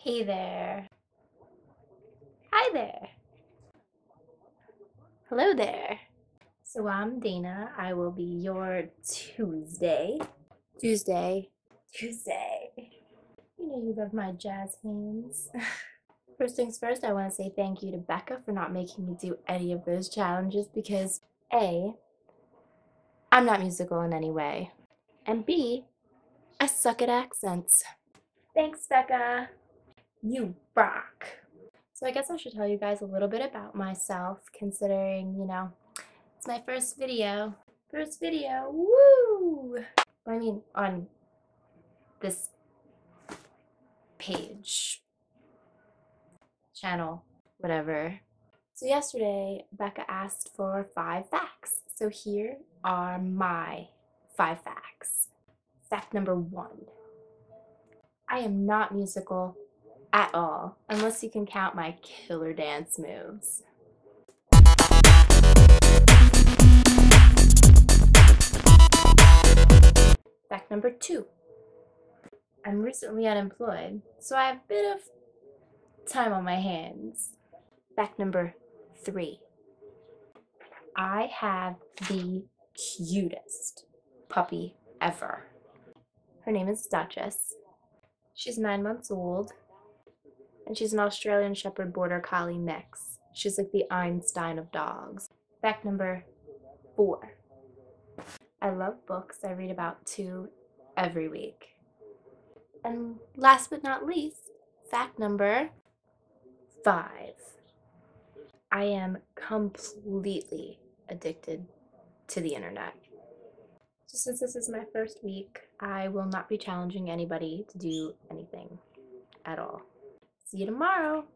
Hey there. Hi there. Hello there. So I'm Dana. I will be your Tuesday. Tuesday. Tuesday. You know you love my jazz hands. First things first, I want to say thank you to Becca for not making me do any of those challenges because A, I'm not musical in any way, and B, I suck at accents. Thanks, Becca. You rock. So I guess I should tell you guys a little bit about myself, considering, you know, it's my first video. First video, woo! I mean, on this page, channel, whatever. So yesterday, Becca asked for five facts. So here are my five facts. Fact number one. I am not musical at all, unless you can count my killer dance moves. Fact number two. I'm recently unemployed, so I have a bit of time on my hands. Fact number three. I have the cutest puppy ever. Her name is Duchess. She's nine months old, and she's an Australian Shepherd Border Collie mix. She's like the Einstein of dogs. Fact number four. I love books. I read about two every week. And last but not least, fact number five. I am completely addicted to the internet. So, since this is my first week, I will not be challenging anybody to do anything at all. See you tomorrow.